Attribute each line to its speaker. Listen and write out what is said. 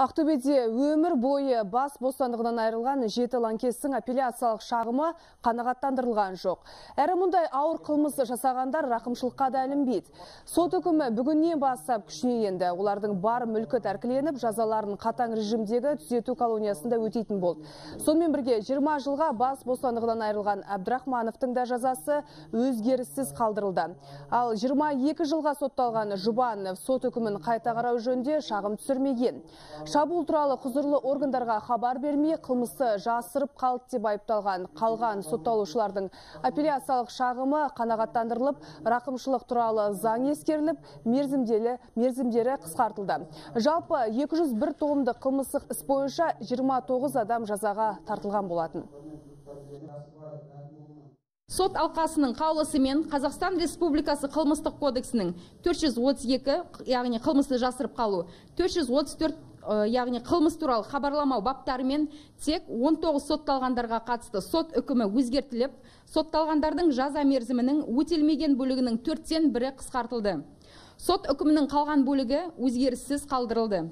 Speaker 1: Ақтөбеде өмір бойы бас бостандығынан айырылған жеті лаңкестің апелляциялық шағымы қанағаттандырылған жоқ. Әрі мұндай ауыр қылмыс жасағандар рақымшылыққа да ілінбейді. Сот үкімі бүгіннен бастап күшіне енді. Олардың бар мүлкі тәркіленіп, жазаларын қатаң режимдегі түзету колониясында өтейтін болды. Сонымен бірге 20 жылға бас бостандығынан айырылған Әбдрахмановтың да жазасы өзгеріссіз қалдырылды. Ал 22 жылға сотталған Жұбанов сот үкімін қайта қарау жөнінде шағым түсірмеген. Шабуыл туралы құзырлы органдарға хабар бермей, қылмысты жасырып қалды деп айыпталған қалған сотталушылардың апелляциялық шағымы қанағаттандырылып, рақымшылық туралы заң ескеріліп, мерзімдері қысқартылды. Жалпы 201 томдық қылмыстық іс бойынша 29 адам жазаға тартылған болатын.
Speaker 2: Сот алқасының қаулысымен Қазақстан Республикасы қылмыстық кодексінің 432, яғни қылмысты жасырып қалу, 434 яғни қылмыс туралы хабарламау баптарымен тек 19 сотталғандарға қатысты сот үкімі өзгертіліп, сотталғандардың жаза мерзімінің өтелмеген бөлігінің төрттен бірі қысқартылды. Сот үкімінің қалған бөлігі өзгеріссіз қалдырылды.